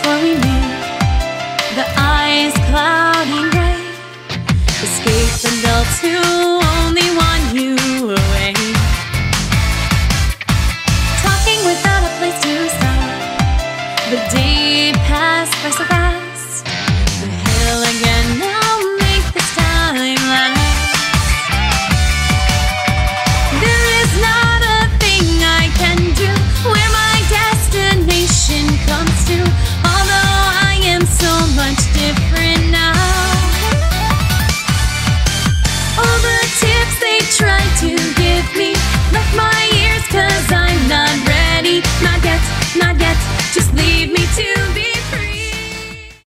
before we meet The eyes clouding gray. Escape the dull to only one you away Talking without a place to stop. The day passed by so fast.